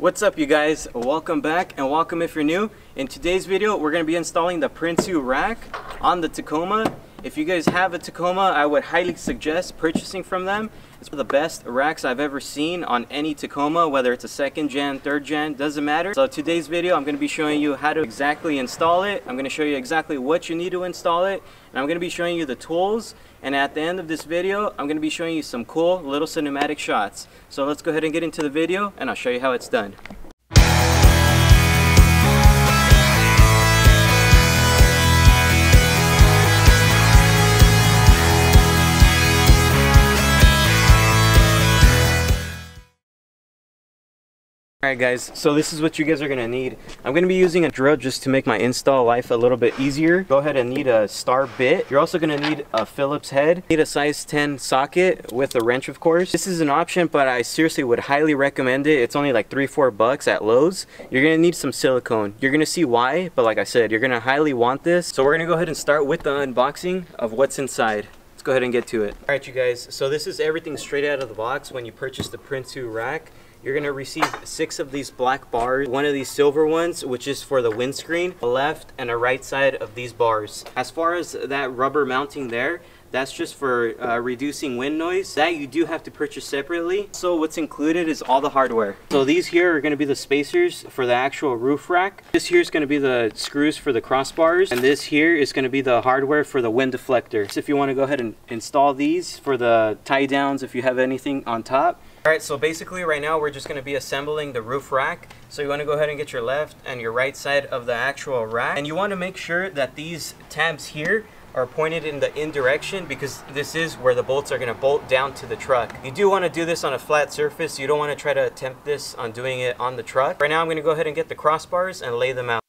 What's up you guys? Welcome back and welcome if you're new. In today's video we're going to be installing the Prinsu rack on the Tacoma. If you guys have a Tacoma I would highly suggest purchasing from them. It's one of the best racks I've ever seen on any Tacoma whether it's a second gen, third gen, doesn't matter. So today's video I'm going to be showing you how to exactly install it. I'm going to show you exactly what you need to install it and I'm going to be showing you the tools and at the end of this video, I'm going to be showing you some cool little cinematic shots. So let's go ahead and get into the video and I'll show you how it's done. Alright guys, so this is what you guys are going to need. I'm going to be using a drill just to make my install life a little bit easier. Go ahead and need a star bit. You're also going to need a Phillips head. Need a size 10 socket with a wrench of course. This is an option but I seriously would highly recommend it. It's only like 3-4 bucks at Lowe's. You're going to need some silicone. You're going to see why, but like I said, you're going to highly want this. So we're going to go ahead and start with the unboxing of what's inside. Let's go ahead and get to it. Alright you guys, so this is everything straight out of the box when you purchase the Prinsu rack you're to receive six of these black bars, one of these silver ones, which is for the windscreen, a left and a right side of these bars. As far as that rubber mounting there, that's just for uh, reducing wind noise. That you do have to purchase separately. So what's included is all the hardware. So these here are to be the spacers for the actual roof rack. This here is to be the screws for the crossbars. And this here is to be the hardware for the wind deflector. So if you want to go ahead and install these for the tie downs if you have anything on top. Alright, so basically right now we're just going to be assembling the roof rack. So you want to go ahead and get your left and your right side of the actual rack. And you want to make sure that these tabs here are pointed in the in direction because this is where the bolts are going to bolt down to the truck. You do want to do this on a flat surface. You don't want to try to attempt this on doing it on the truck. Right now I'm going to go ahead and get the crossbars and lay them out.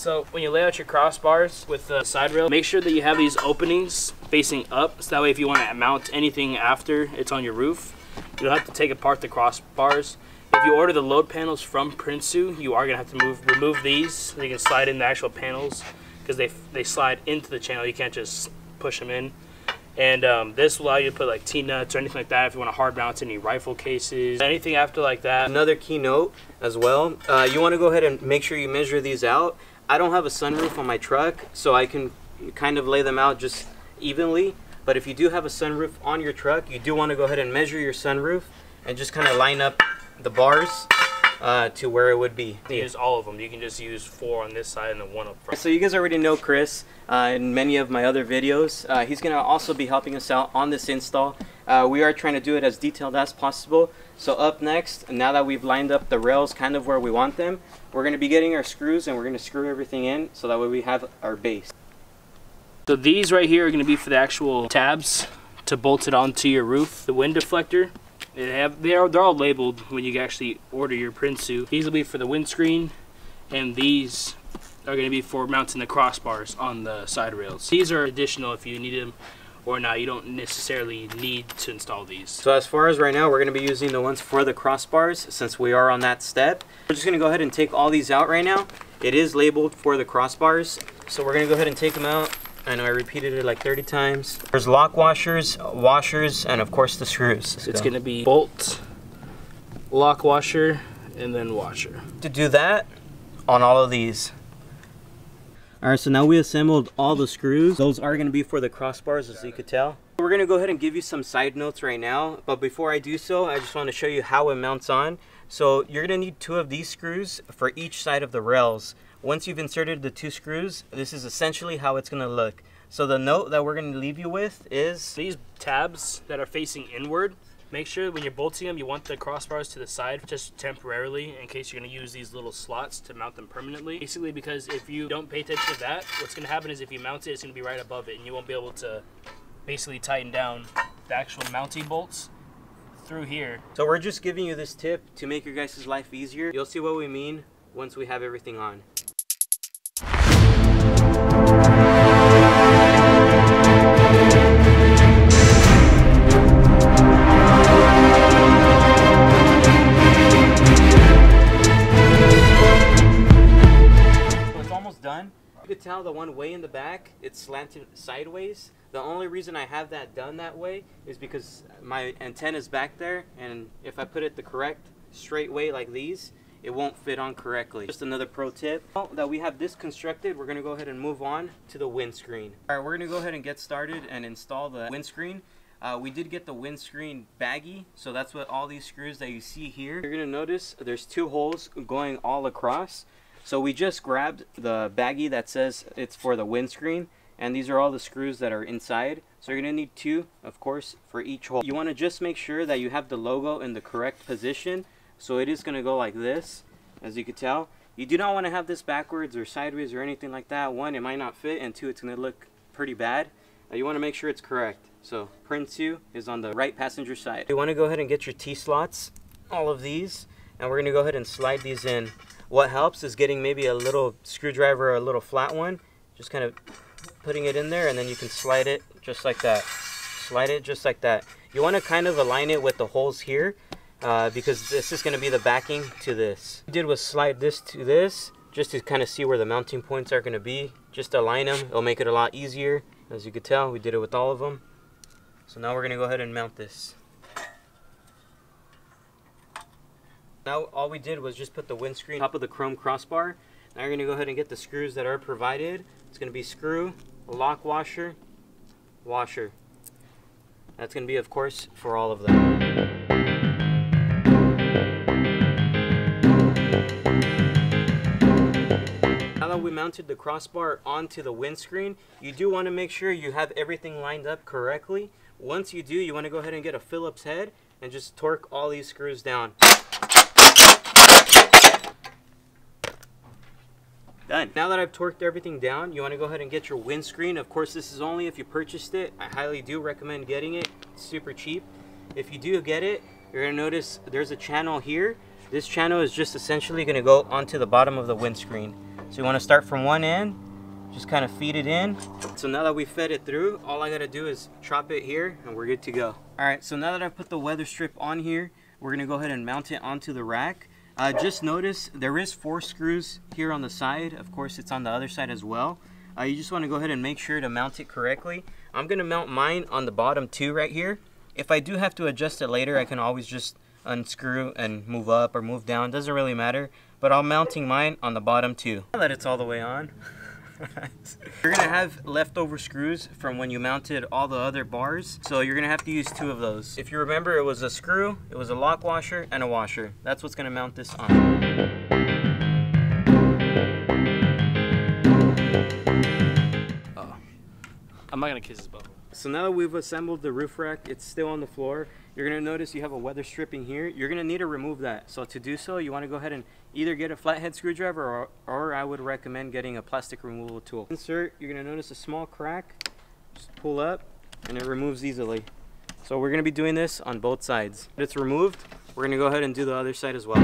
So when you lay out your crossbars with the side rail, make sure that you have these openings facing up. So that way if you want to mount anything after it's on your roof, you don't have to take apart the crossbars. If you order the load panels from Prinsu, you are going to have to move, remove these so you can slide in the actual panels because they, they slide into the channel. You can't just push them in. And um, this will allow you to put like T-nuts or anything like that if you want to hard mount any rifle cases, anything after like that. Another key note as well, uh, you want to go ahead and make sure you measure these out I don't have a sunroof on my truck, so I can kind of lay them out just evenly. But if you do have a sunroof on your truck, you do want to go ahead and measure your sunroof and just kind of line up the bars uh, to where it would be. Use all of them. You can just use four on this side and then one up front. So you guys already know Chris uh, in many of my other videos. Uh, he's going to also be helping us out on this install. Uh, we are trying to do it as detailed as possible. So up next, now that we've lined up the rails kind of where we want them, we're going to be getting our screws and we're going to screw everything in so that way we have our base. So these right here are going to be for the actual tabs to bolt it onto your roof. The wind deflector, they have, they're, they're all labeled when you actually order your Prinsu. These will be for the windscreen and these are going to be for mounting the crossbars on the side rails. These are additional if you need them or not. You don't necessarily need to install these. So as far as right now, we're going to be using the ones for the crossbars since we are on that step. We're just going to go ahead and take all these out right now. It is labeled for the crossbars. So we're going to go ahead and take them out. I know I repeated it like 30 times. There's lock washers, washers, and of course the screws. So it's going to be bolt, lock washer, and then washer. To do that on all of these, all right, so now we assembled all the screws. Those are gonna be for the crossbars, as you could tell. We're gonna go ahead and give you some side notes right now, but before I do so, I just wanna show you how it mounts on. So you're gonna need two of these screws for each side of the rails. Once you've inserted the two screws, this is essentially how it's gonna look. So the note that we're gonna leave you with is... These tabs that are facing inward, Make sure when you're bolting them, you want the crossbars to the side just temporarily in case you're to use these little slots to mount them permanently. Basically, because if you don't pay attention to that, what's to happen is if you mount it, it's to be right above it and you won't be able to basically tighten down the actual mounting bolts through here. So we're just giving you this tip to make your guys' life easier. You'll see what we mean once we have everything on. It's slanted sideways. The only reason I have that done that way is because my antenna is back there and if I put it the correct straight way like these, it won't fit on correctly. Just another pro tip. Now that we have this constructed, we're gonna go ahead and move on to the windscreen. All right, we're gonna go ahead and get started and install the windscreen. Uh, we did get the windscreen baggy, so that's what all these screws that you see here. You're gonna notice there's two holes going all across. So we just grabbed the baggy that says it's for the windscreen, and these are all the screws that are inside. So you're gonna need two, of course, for each hole. You wanna just make sure that you have the logo in the correct position so it is going to go like this, as you can tell. You do not want to have this backwards or sideways or anything like that. One, it might not fit, and two, it's going to look pretty bad. Uh, you want to make sure it's correct. So Prinsu is on the right passenger side. You want to go ahead and get your T-slots, all of these, and we're going to go ahead and slide these in. What helps is getting maybe a little screwdriver or a little flat one, just kind of putting it in there, and then you can slide it just like that. Slide it just like that. You want to kind of align it with the holes here uh, because this is going to be the backing to this. What did was slide this to this just to kind of see where the mounting points are going to be. Just align them. It'll make it a lot easier. As you could tell, we did it with all of them. So now we're going to go ahead and mount this. Now all we did was just put the windscreen top of the chrome crossbar. Now you're going to go ahead and get the screws that are provided. It's going to be screw, lock washer, washer. That's going to be, of course, for all of them. Now that we mounted the crossbar onto the windscreen, you do want to make sure you have everything lined up correctly. Once you do, you want to go ahead and get a Phillips head and just torque all these screws down. Done. Now that I've torqued everything down, you want to go ahead and get your windscreen. Of course, this is only if you purchased it. I highly do recommend getting it. It's super cheap. If you do get it, you're to notice there's a channel here. This channel is just essentially going to go onto the bottom of the windscreen. So you want to start from one end, just kind of feed it in. So now that we fed it through, all I got to do is chop it here and we're good to go. All right, so now that I've put the weather strip on here, we're gonna go ahead and mount it onto the rack. Uh, just notice there is four screws here on the side. Of course, it's on the other side as well. Uh, you just wanna go ahead and make sure to mount it correctly. I'm gonna mount mine on the bottom two right here. If I do have to adjust it later, I can always just unscrew and move up or move down. Doesn't really matter. But I'm mounting mine on the bottom two. Now that it's all the way on. you're gonna have leftover screws from when you mounted all the other bars. So you're gonna have to use two of those. If you remember, it was a screw, it was a lock washer, and a washer. That's what's gonna mount this on. Oh. I'm not gonna kiss his butt. So now that we've assembled the roof rack, it's still on the floor. You're gonna notice you have a weather stripping here. You're gonna need to remove that. So to do so, you wanna go ahead and either get a flathead screwdriver or, or I would recommend getting a plastic removal tool. Insert, you're gonna notice a small crack. Just pull up and it removes easily. So we're gonna be doing this on both sides. It's removed, we're gonna go ahead and do the other side as well.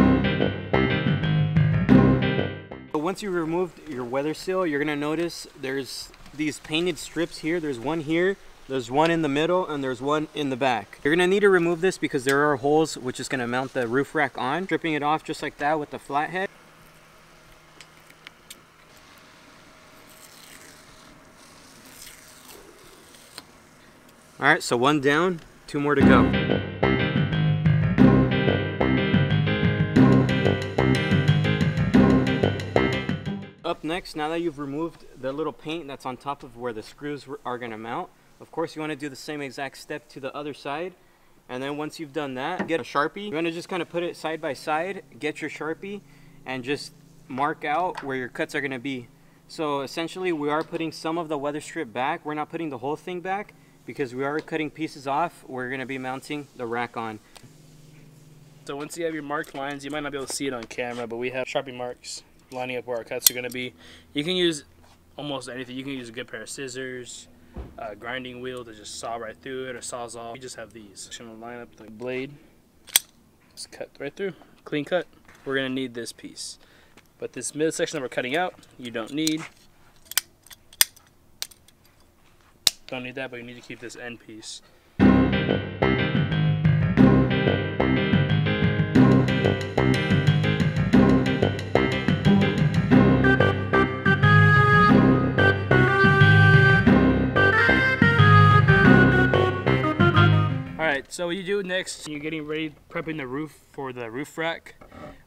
So once you removed your weather seal, you're gonna notice there's these painted strips here. There's one here there's one in the middle and there's one in the back. You're gonna need to remove this because there are holes which is gonna mount the roof rack on. Stripping it off just like that with the flathead. All right, so one down, two more to go. Up next, now that you've removed the little paint that's on top of where the screws are gonna mount, of course, you want to do the same exact step to the other side. And then once you've done that, get a Sharpie. You want to just kind of put it side by side, get your Sharpie, and just mark out where your cuts are going to be. So essentially, we are putting some of the weather strip back. We're not putting the whole thing back because we are cutting pieces off. We're going to be mounting the rack on. So once you have your marked lines, you might not be able to see it on camera, but we have Sharpie marks lining up where our cuts are going to be. You can use almost anything. You can use a good pair of scissors, uh, grinding wheel to just saw right through it or saws off. We just have these. I'm gonna line up the blade. Just cut right through. Clean cut. We're gonna need this piece. But this mid section that we're cutting out, you don't need. Don't need that, but you need to keep this end piece. So what you do next, you're getting ready, prepping the roof for the roof rack.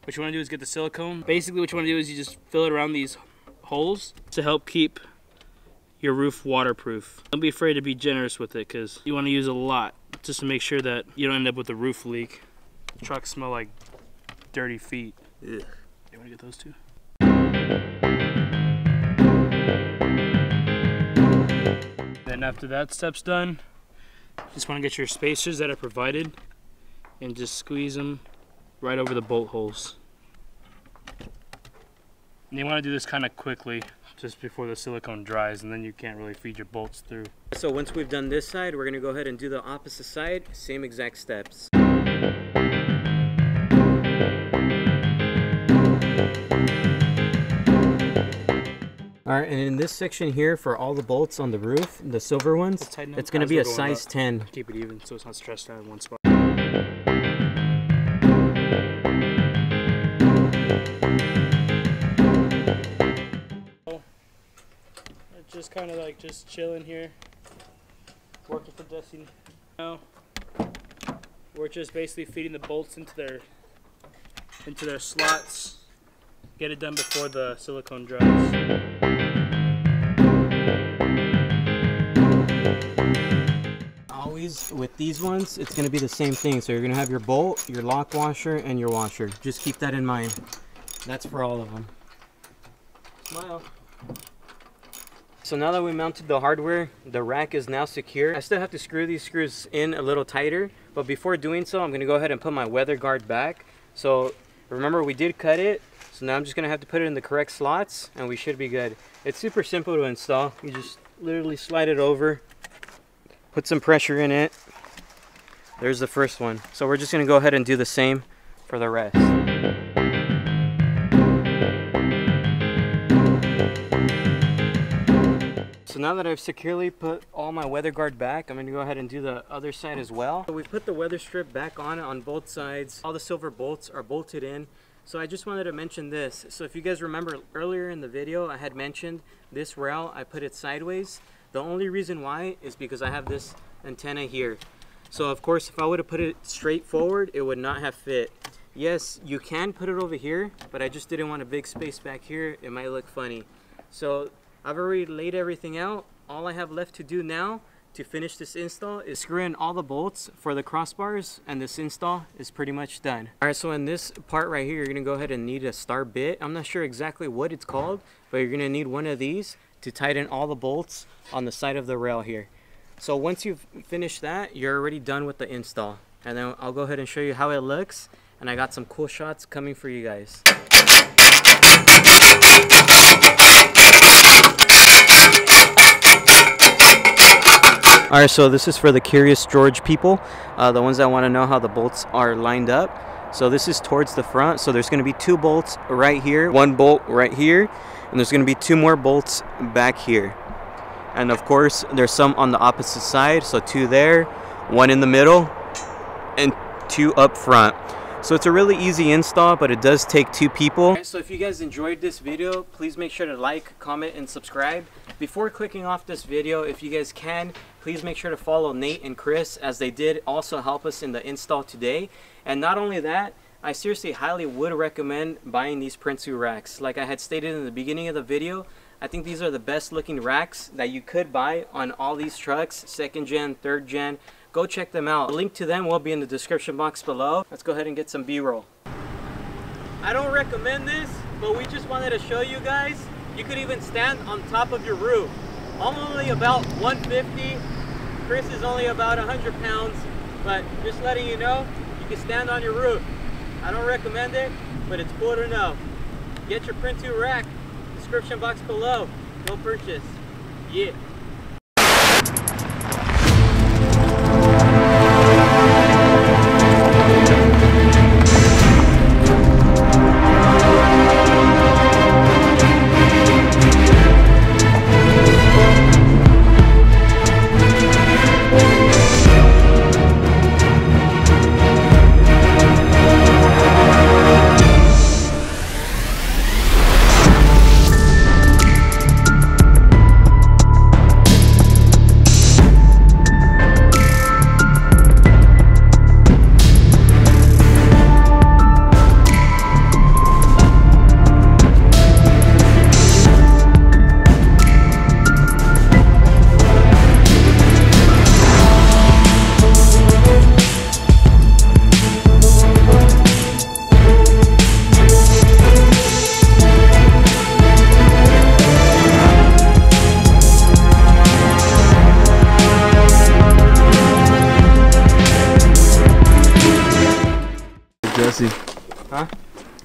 What you want to do is get the silicone. Basically, what you want to do is you just fill it around these holes to help keep your roof waterproof. Don't be afraid to be generous with it because you want to use a lot just to make sure that you don't end up with a roof leak. Trucks smell like dirty feet. Ugh. You want to get those two? Then after that step's done, just want to get your spacers that are provided and just squeeze them right over the bolt holes. And you want to do this kind of quickly just before the silicone dries and then you can't really feed your bolts through. So once we've done this side, we're gonna go ahead and do the opposite side, same exact steps. All right, and in this section here for all the bolts on the roof, the silver ones, it's gonna be a size up. 10. Keep it even so it's not stressed out in one spot. Just kind of like just chilling here, working for Dusty. Now we're just basically feeding the bolts into their into their slots. Get it done before the silicone dries. Always with these ones, it's gonna be the same thing. So you're gonna have your bolt, your lock washer, and your washer. Just keep that in mind. That's for all of them. Smile. So now that we mounted the hardware, the rack is now secure. I still have to screw these screws in a little tighter, but before doing so, I'm gonna go ahead and put my weather guard back. So remember we did cut it, so now I'm just gonna have to put it in the correct slots and we should be good. It's super simple to install. You just literally slide it over, put some pressure in it. There's the first one. So we're just gonna go ahead and do the same for the rest. So now that I've securely put all my weather guard back, I'm gonna go ahead and do the other side as well. So we put the weather strip back on on both sides. All the silver bolts are bolted in. So I just wanted to mention this. So if you guys remember earlier in the video, I had mentioned this rail, I put it sideways. The only reason why is because I have this antenna here. So of course, if I would have put it straight forward, it would not have fit. Yes, you can put it over here, but I just didn't want a big space back here. It might look funny. So I've already laid everything out. All I have left to do now to finish this install is screw in all the bolts for the crossbars and this install is pretty much done. All right, so in this part right here, you're gonna go ahead and need a star bit. I'm not sure exactly what it's called, but you're gonna need one of these to tighten all the bolts on the side of the rail here. So once you've finished that, you're already done with the install. And then I'll go ahead and show you how it looks. And I got some cool shots coming for you guys. All right, so this is for the curious George people, uh, the ones that want to know how the bolts are lined up. So this is towards the front. So there's going to be two bolts right here, one bolt right here, and there's going to be two more bolts back here. And of course, there's some on the opposite side. So two there, one in the middle, and two up front. So it's a really easy install, but it does take two people. so if you guys enjoyed this video, please make sure to like, comment, and subscribe. Before clicking off this video, if you guys can, please make sure to follow Nate and Chris as they did also help us in the install today. And not only that, I seriously highly would recommend buying these Prinsu racks. Like I had stated in the beginning of the video, I think these are the best looking racks that you could buy on all these trucks, second gen, third gen. Go check them out. Link to them will be in the description box below. Let's go ahead and get some B-roll. I don't recommend this, but we just wanted to show you guys. You could even stand on top of your roof. I'm only about 150. Chris is only about 100 pounds, but just letting you know, you can stand on your roof. I don't recommend it, but it's cool to know. Get your Prinsu rack, description box below. Go purchase. Yeah.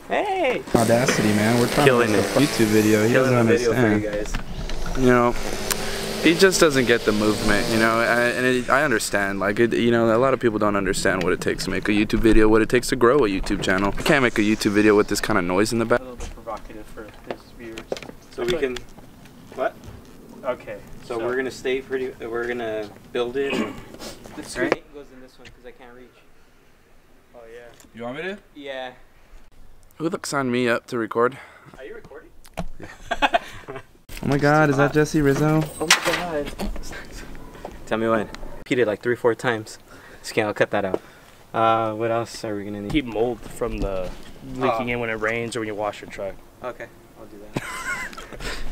Hey! Audacity, man. We're trying Killing to make a YouTube video. He Killing doesn't the video for you understand. guys. You know, he just doesn't get the movement. You know, I, and it, I understand. Like, it, you know, a lot of people don't understand what it takes to make a YouTube video, what it takes to grow a YouTube channel. I can't make a YouTube video with this kind of noise in the back. A little bit provocative for his viewers. So we can. What? Okay. So, we're gonna stay pretty. We're gonna build it. and- The Right? goes in this one because I can't reach. Oh yeah. You want me to? Yeah. Who the signed me up to record? Are you recording? Oh my God, is that Jesse Rizo? Oh my god. Tell me when. Repeat it like three, four times. Okay, I'll cut that out. Uh, what else are we gonna need? Keep mold from the leaking in when it rains or when you wash your truck. Okay, I'll do that.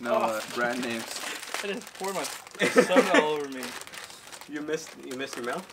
No, uh, brand names. I just poured my soda all over me. You missed. You missed your mouth.